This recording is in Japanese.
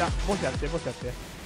やもしやってもしやって。